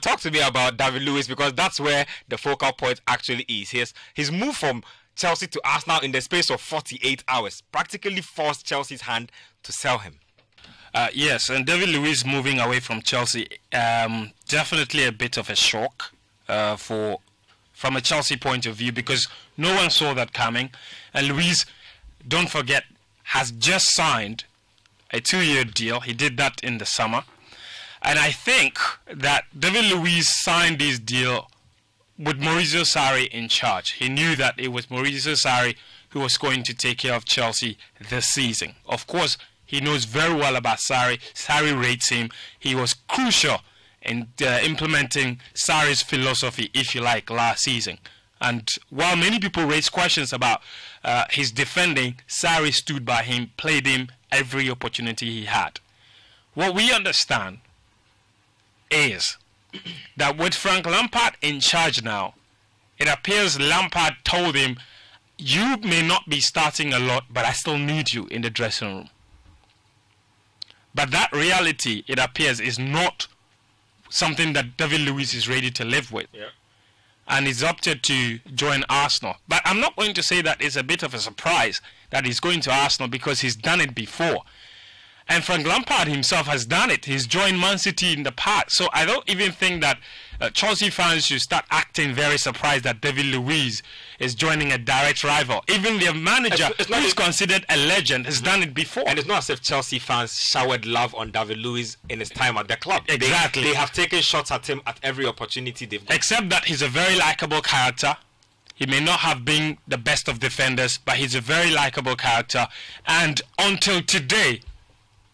Talk to me about David Luiz because that's where the focal point actually is. His his move from Chelsea to Arsenal in the space of 48 hours practically forced Chelsea's hand to sell him. Uh, yes, and David Luiz moving away from Chelsea, um, definitely a bit of a shock uh, for from a Chelsea point of view because no one saw that coming. And Luiz, don't forget, has just signed a two-year deal. He did that in the summer, and I think that David Luiz signed this deal with Maurizio Sarri in charge. He knew that it was Maurizio Sarri who was going to take care of Chelsea this season. Of course, he knows very well about Sarri. Sarri rates him. He was crucial in uh, implementing Sarri's philosophy, if you like, last season. And while many people raised questions about uh, his defending, Sarri stood by him, played him every opportunity he had. What we understand is that with Frank Lampard in charge now, it appears Lampard told him, You may not be starting a lot, but I still need you in the dressing room. But that reality, it appears, is not something that David Luiz is ready to live with. Yeah. And he's opted to join Arsenal. But I'm not going to say that it's a bit of a surprise that he's going to Arsenal because he's done it before. And Frank Lampard himself has done it. He's joined Man City in the past. So I don't even think that uh, Chelsea fans should start acting very surprised that David Luiz is joining a direct rival. Even their manager, It's- it's who's considered a legend, has done it before. And it's not as if Chelsea fans showered love on David Luiz in his time at the club. They- Exactly. They, have taken shots at him at every opportunity they've got. Except that he's a very likable character. He may not have been the best of defenders, but he's a very likable character. And until today,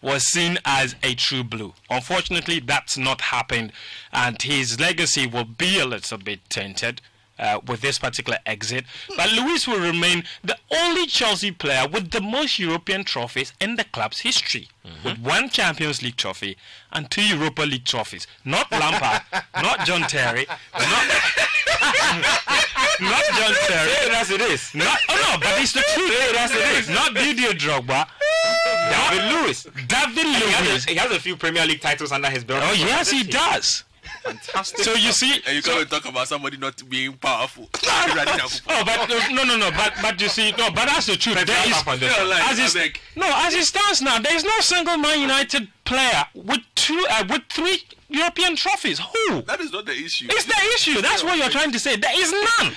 was seen as a true blue. Unfortunately, that's not happened, and his legacy will be a little bit tainted. Uh, with this particular exit, but Luiz will remain the only Chelsea player with the most European trophies in the club's history, with one Champions League trophy and two Europa League trophies. Not Lampard, not John Terry, not not John Terry. Say it as it is. Not, oh no, but it's the truth. Yes, it is. Not Didier Drogba. David Luiz. David He has, a, he has a few Premier League titles under his belt. Oh yes, he does. Fantastic. So you see, And you so- can't talk about somebody not being powerful. oh, but uh, no, no, no, but but you see, no, but that's the truth. But There that's is. Yeah, like, as it, I beg. no, as it stands now, there is no single Man United player with two, uh, with three European trophies. Who? That is not the issue. It's the issue. That's what you're trying to say. There is none.